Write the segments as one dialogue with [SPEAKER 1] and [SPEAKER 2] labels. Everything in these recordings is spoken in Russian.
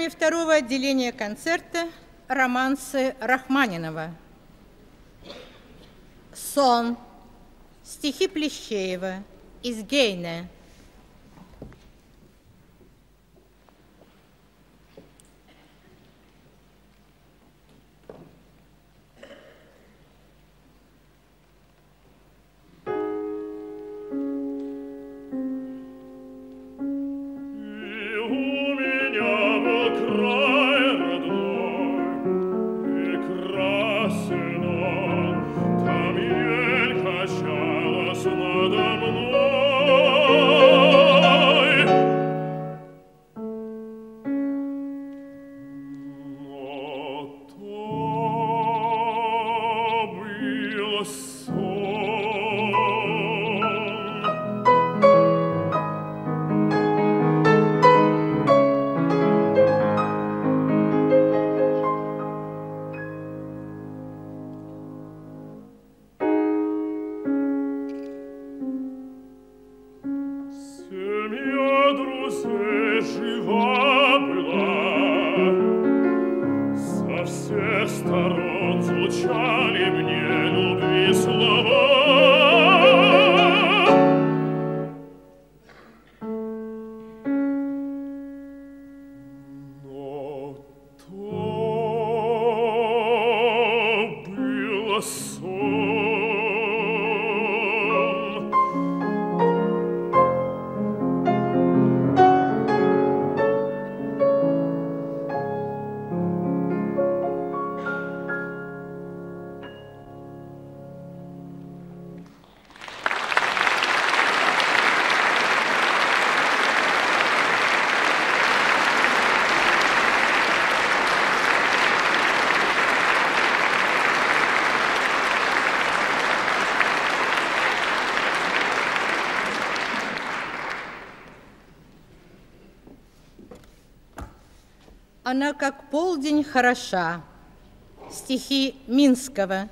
[SPEAKER 1] программе второго отделения концерта романсы Рахманинова. Сон. Стихи Плещеева. Из Гейна. Она как полдень хороша. Стихи Минского.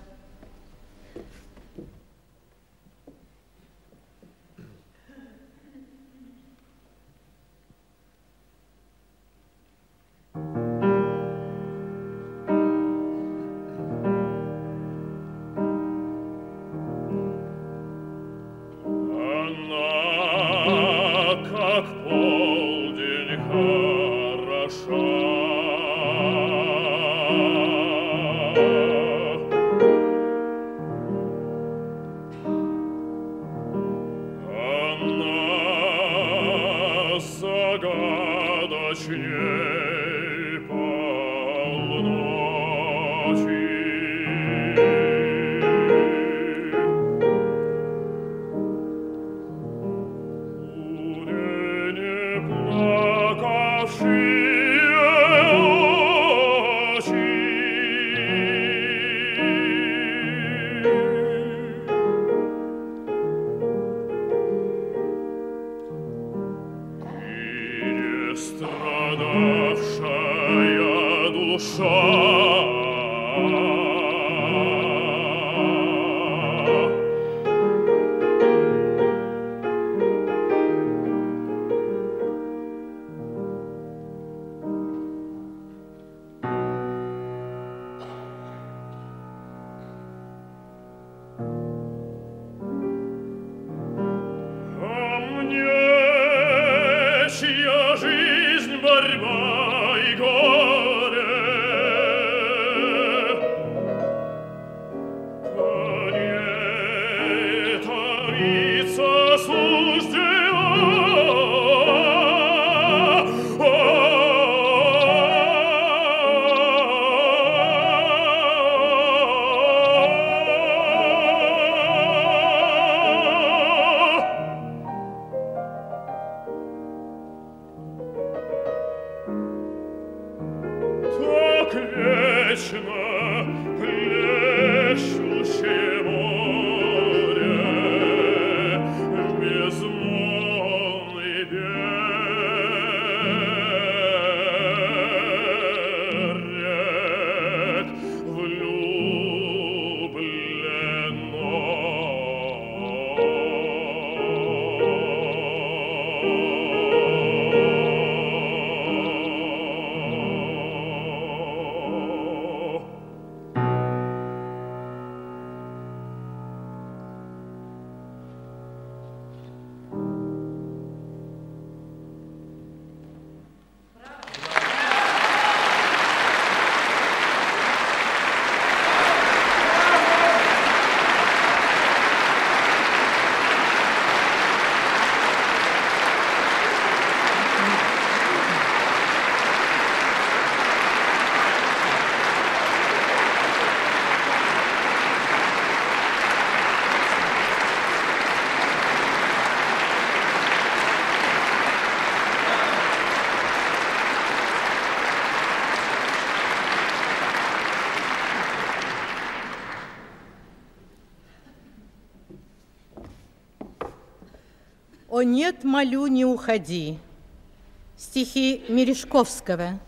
[SPEAKER 1] «О нет, молю, не уходи». Стихи Мережковского.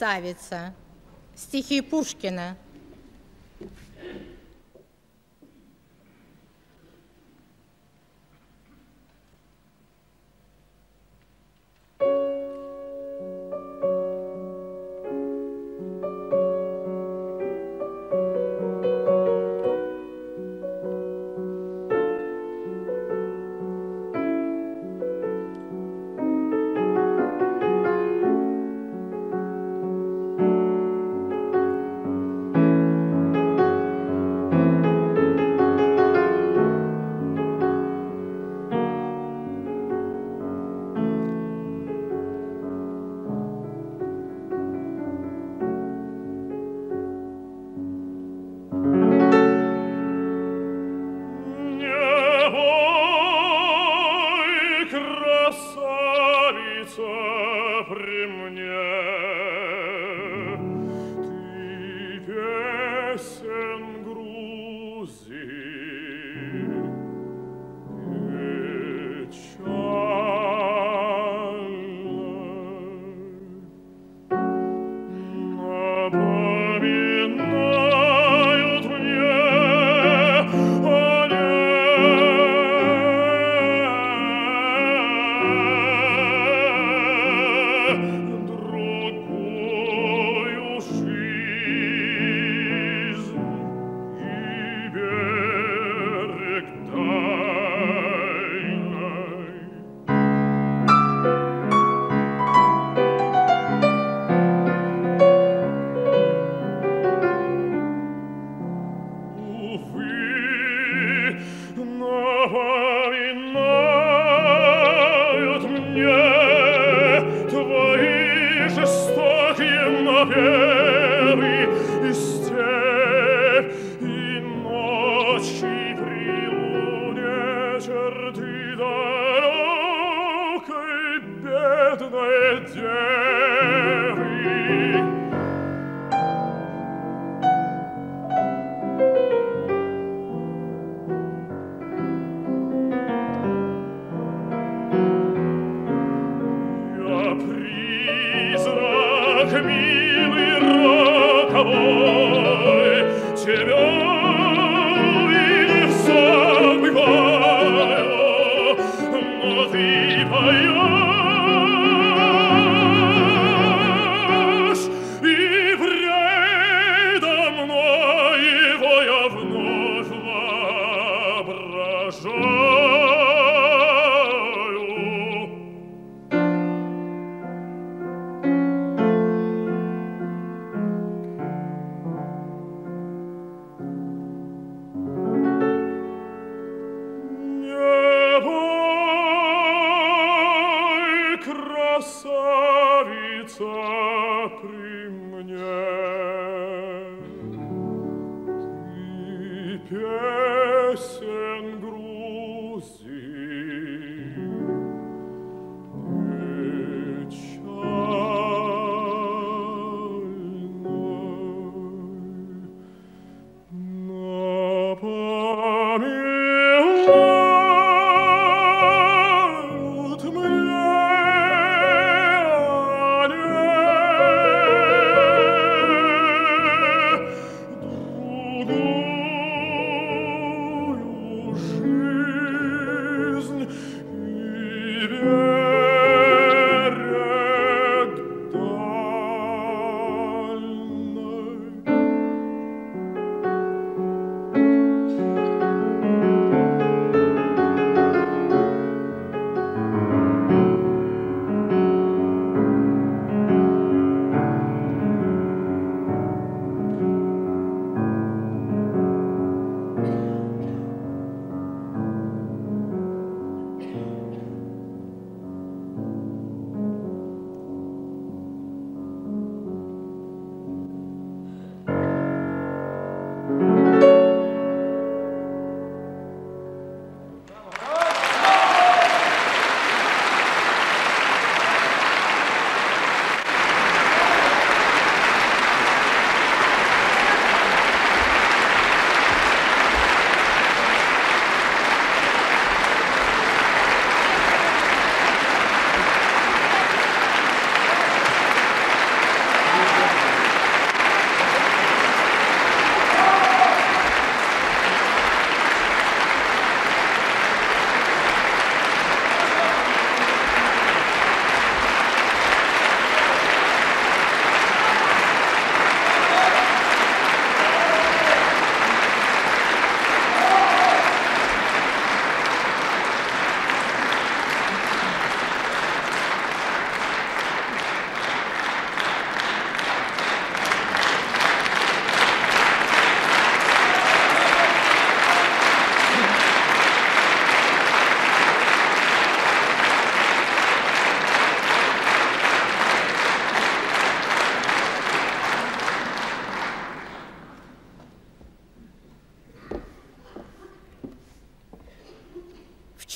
[SPEAKER 1] Красавица» стихи Пушкина –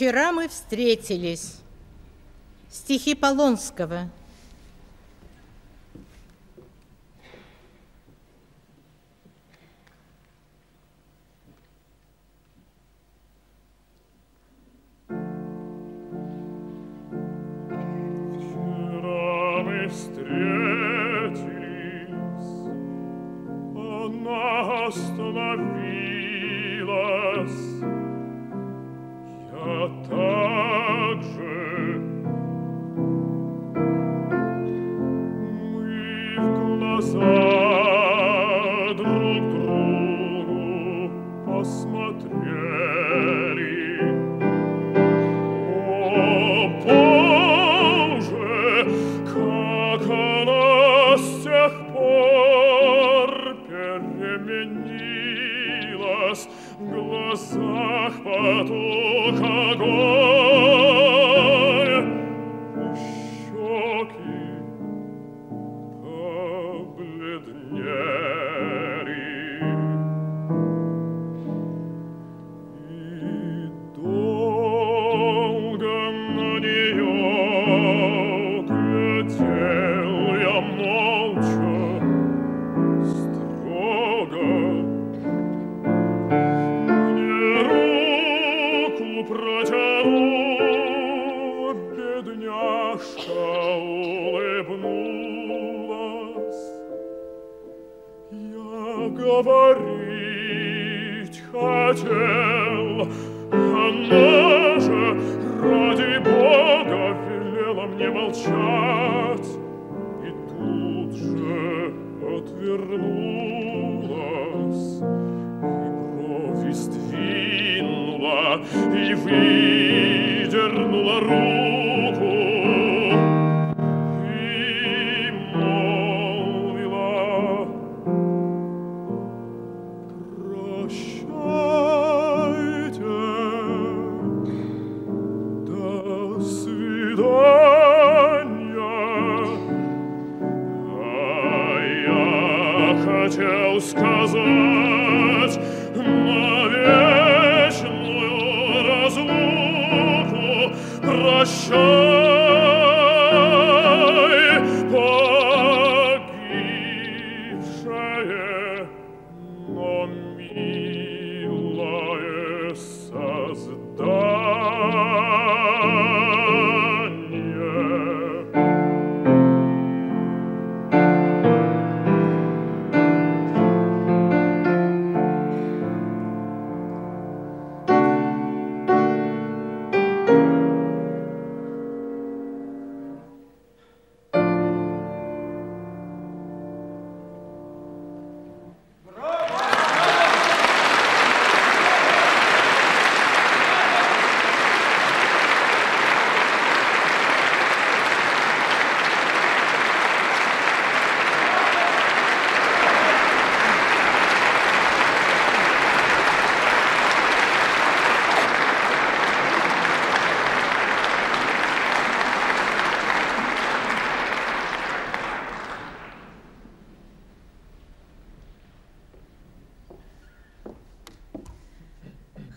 [SPEAKER 1] Вчера мы встретились. Стихи Полонского. Boca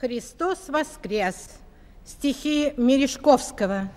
[SPEAKER 2] Христос воскрес. Стихи Мережковского.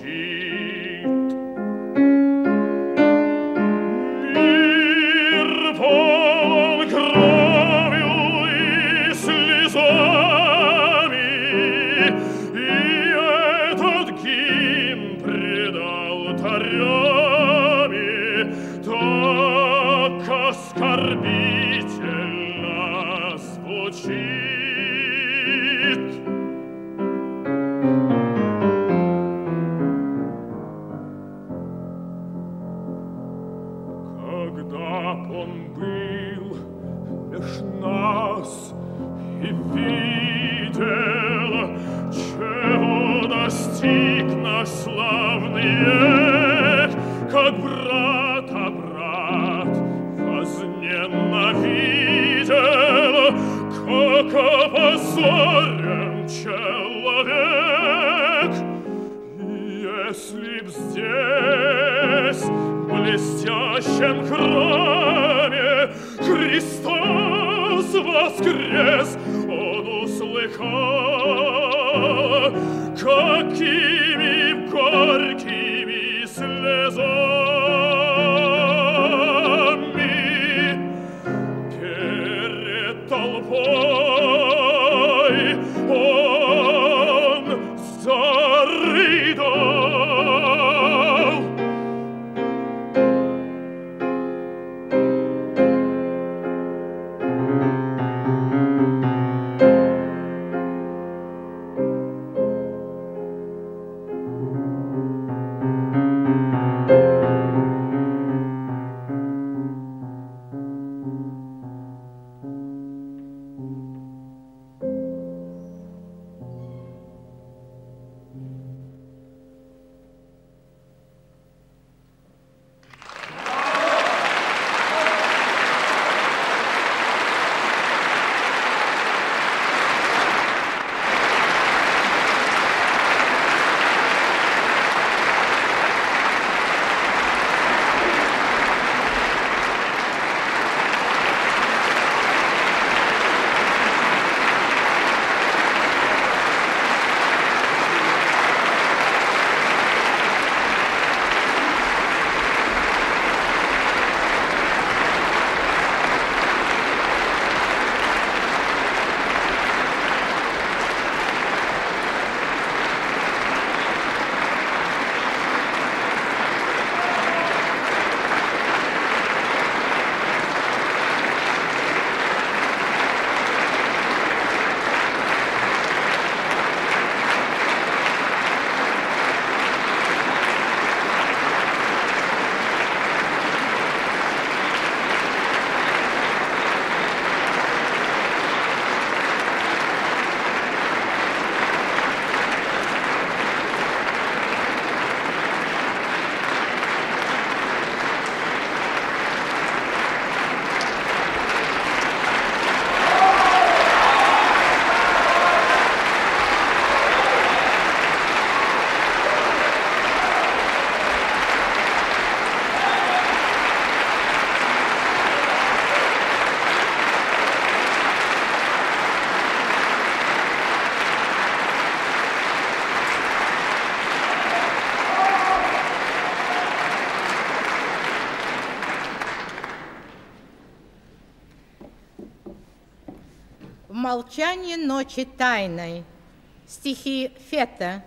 [SPEAKER 1] she молчание ночи тайной. Стихи Фета.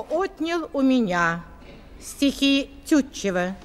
[SPEAKER 1] Отнял у меня. Стихи Тютчева.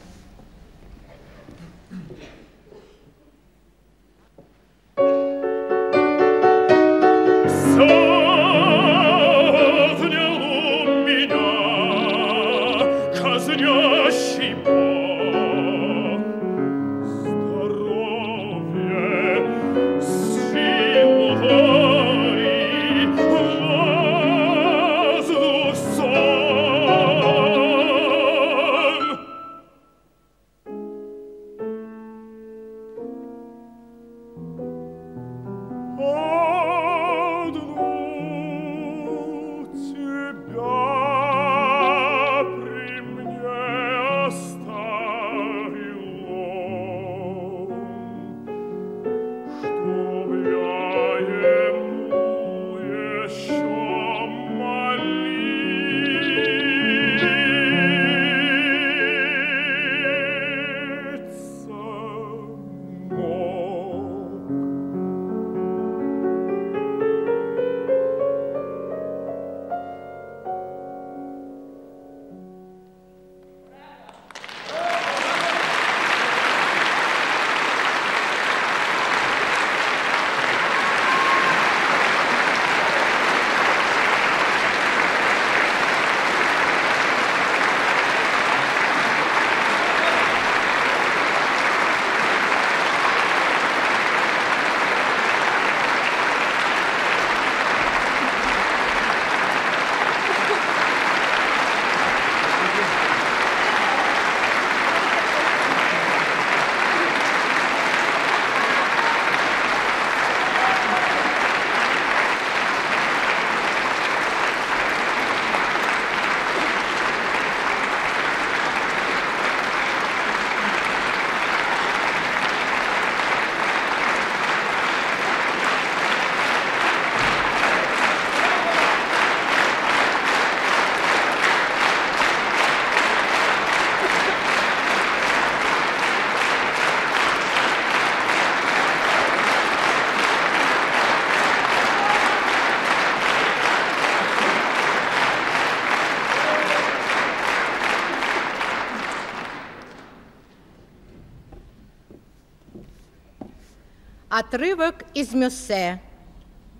[SPEAKER 2] Отрывок из Мюссе.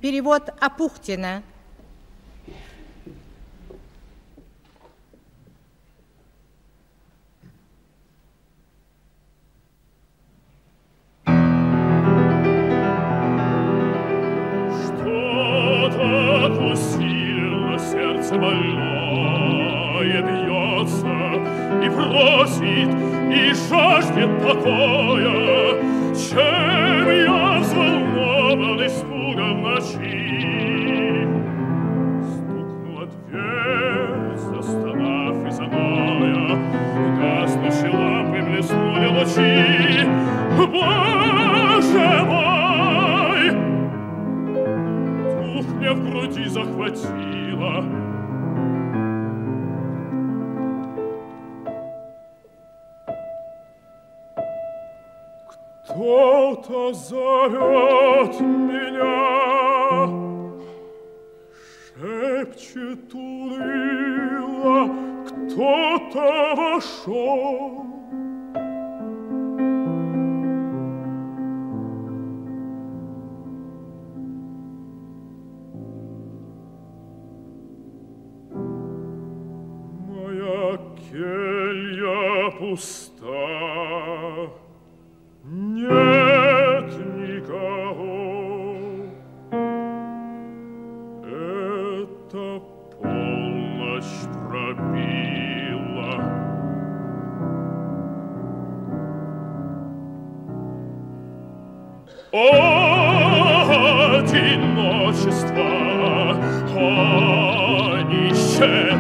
[SPEAKER 2] Перевод Апухтина.
[SPEAKER 1] Боже мой! Дух мне в груди захватило. Кто-то зовет меня, шепчет уныло, кто-то вошел. Пуста, нет никого. Это полночь пробила. О, одиночество, о, нищета!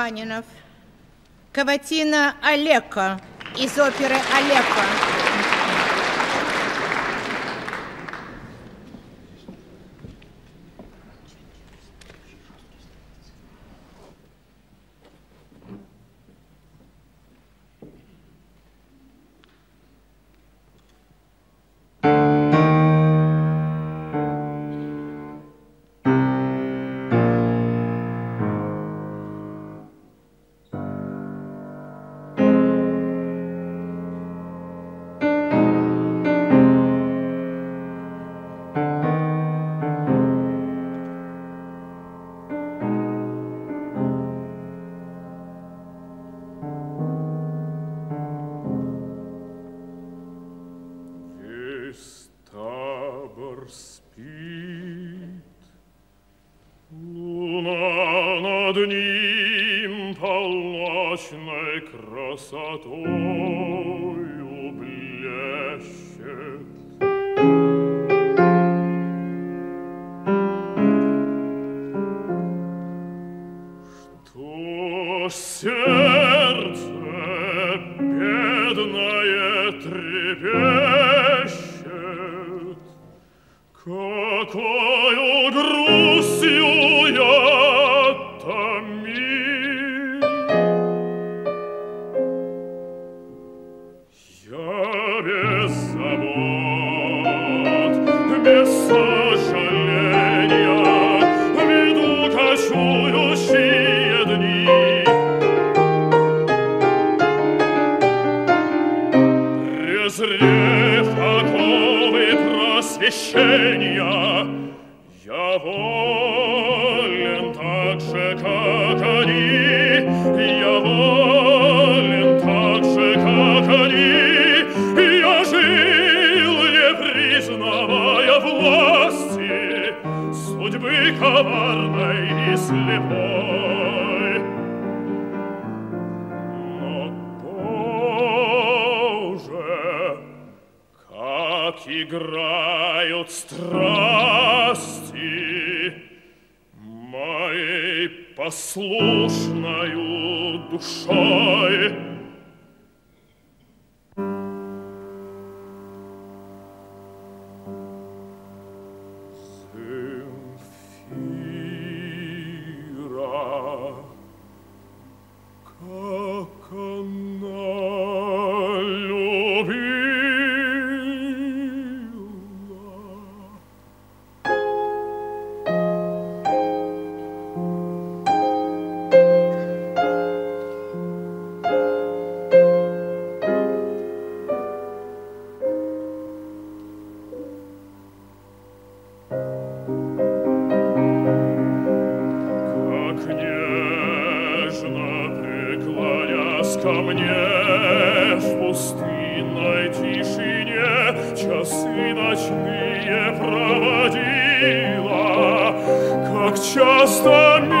[SPEAKER 2] Рахманинов. Каватина Олеко из оперы «Олеко».
[SPEAKER 1] трепещет, Какою грустью просвещения, Я волен так же, как они, Я волен так же, как они. Я жил, не признавая власти Судьбы коварной и слепой. Играют страсти моей послушною душой. Ко мне В пустынной тишине. Часы ночные проводила Как часто милым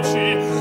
[SPEAKER 1] voci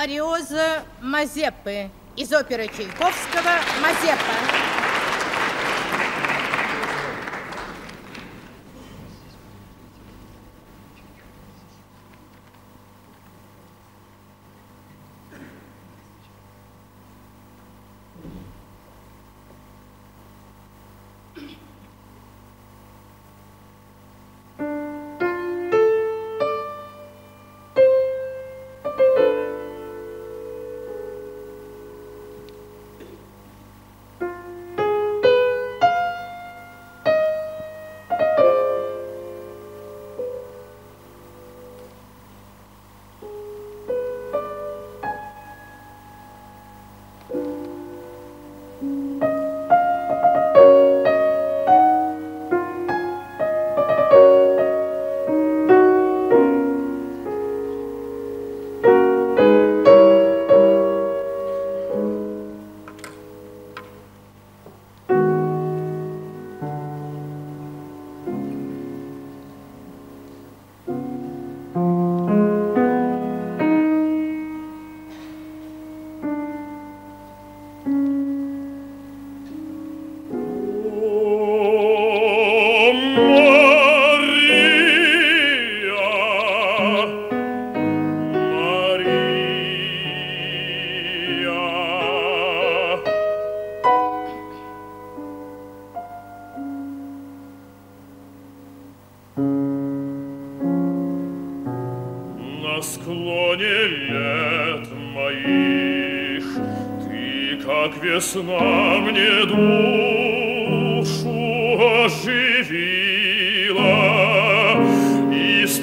[SPEAKER 2] Ариоза Мазеппы из оперы Чайковского «Мазепа».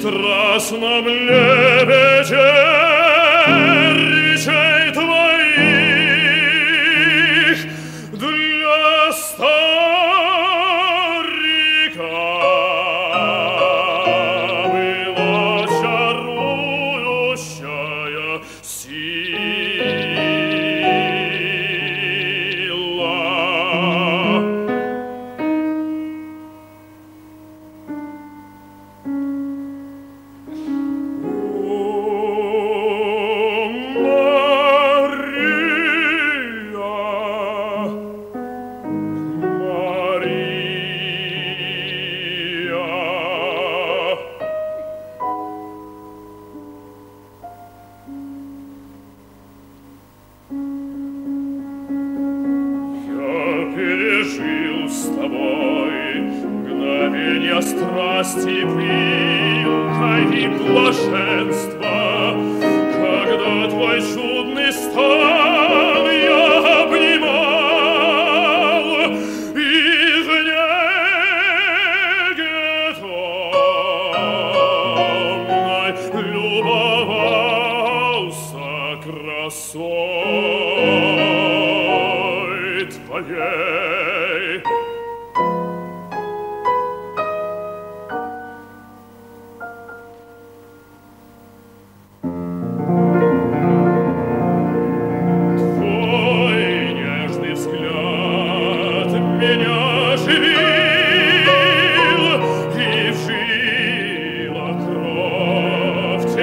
[SPEAKER 1] страстном лебеде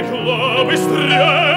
[SPEAKER 1] glaube, ist.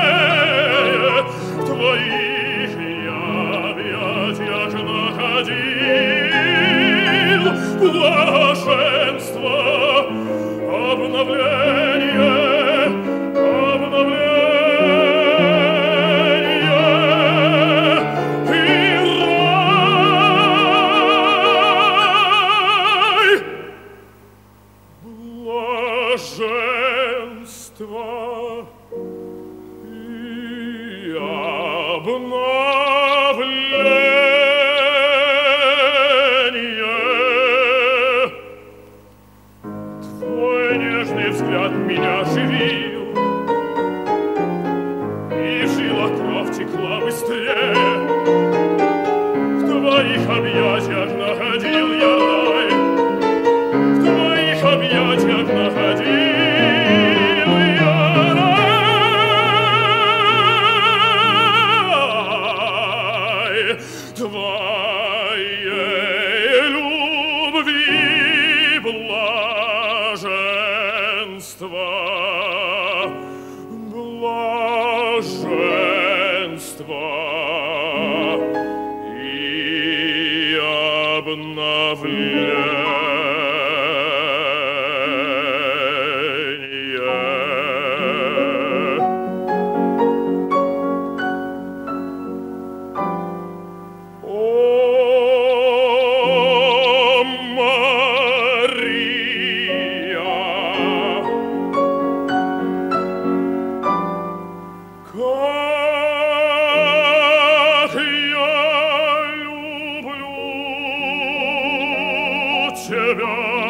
[SPEAKER 1] тебя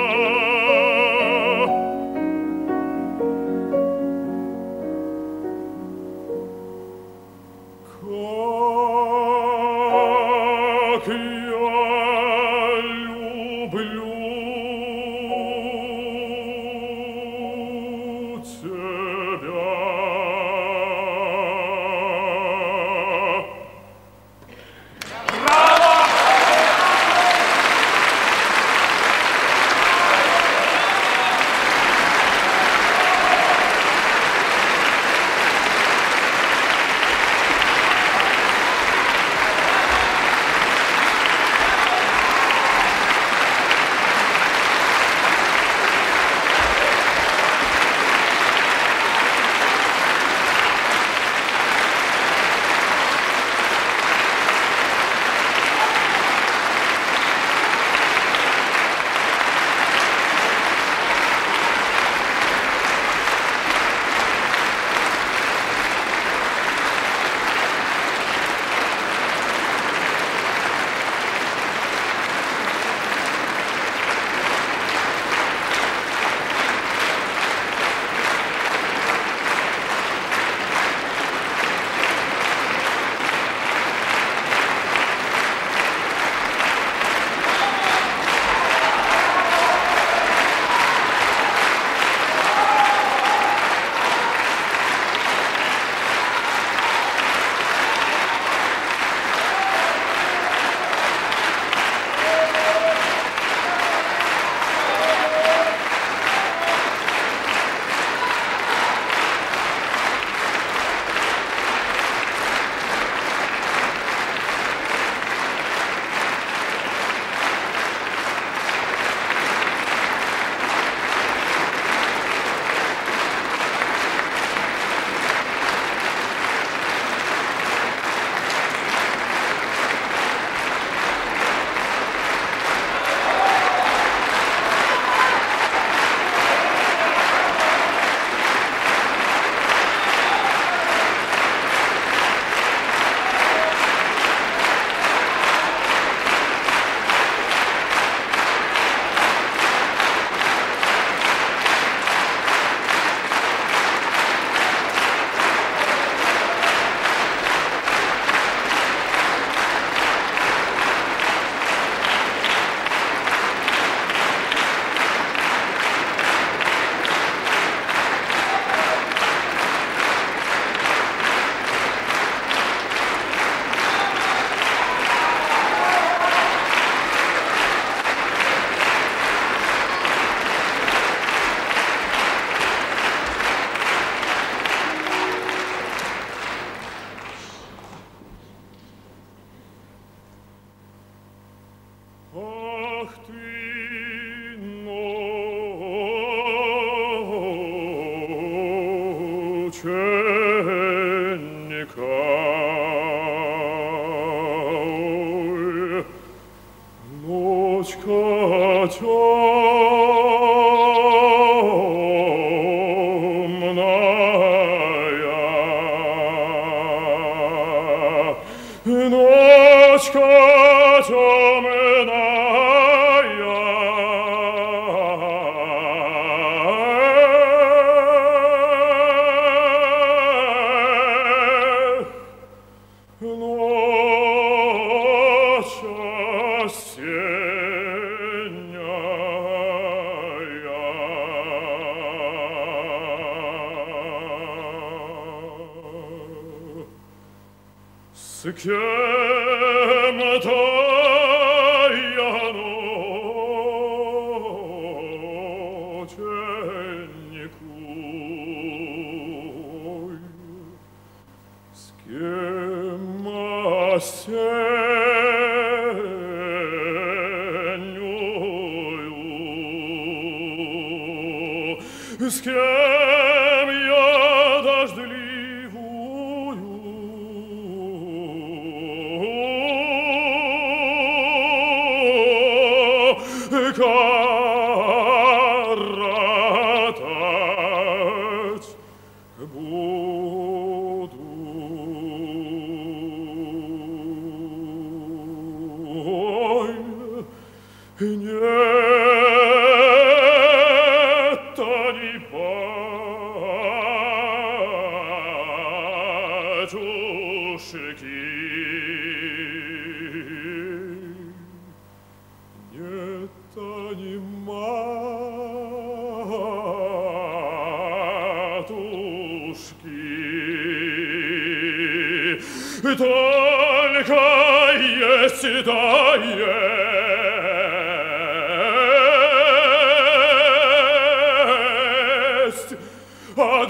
[SPEAKER 1] nocca ciò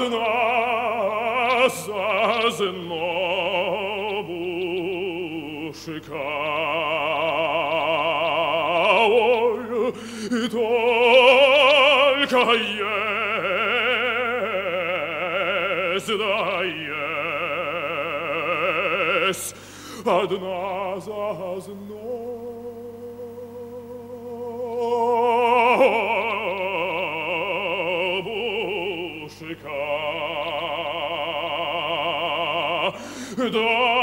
[SPEAKER 1] ad nas az nobu shikao только есть да есть одна Cuando